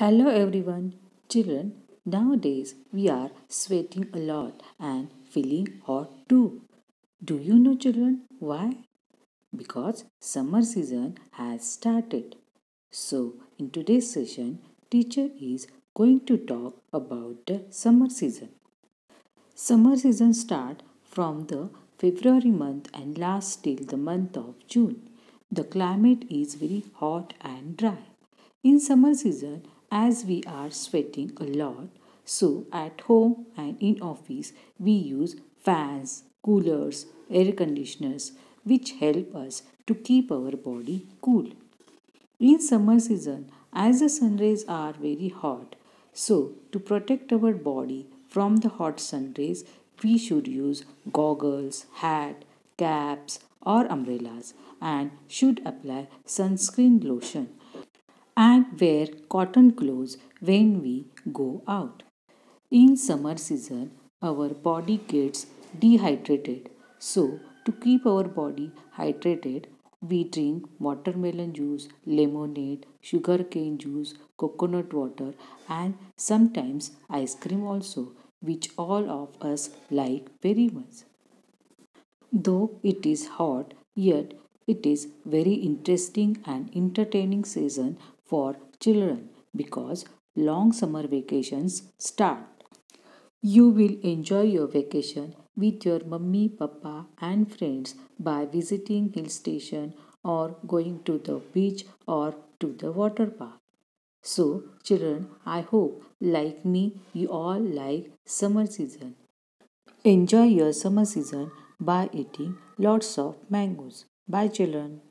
Hello everyone. Children, nowadays we are sweating a lot and feeling hot too. Do you know children why? Because summer season has started. So, in today's session, teacher is going to talk about the summer season. Summer season start from the February month and lasts till the month of June. The climate is very hot and dry. In summer season, as we are sweating a lot, so at home and in office we use fans, coolers, air conditioners which help us to keep our body cool. In summer season, as the sun rays are very hot, so to protect our body from the hot sun rays, we should use goggles, hat, caps or umbrellas and should apply sunscreen lotion and wear cotton clothes when we go out. In summer season, our body gets dehydrated. So, to keep our body hydrated, we drink watermelon juice, lemonade, sugarcane juice, coconut water, and sometimes ice cream also, which all of us like very much. Though it is hot, yet it is very interesting and entertaining season for children because long summer vacations start. You will enjoy your vacation with your mummy, papa and friends by visiting hill station or going to the beach or to the water park. So, children, I hope like me you all like summer season. Enjoy your summer season by eating lots of mangoes. Bye children.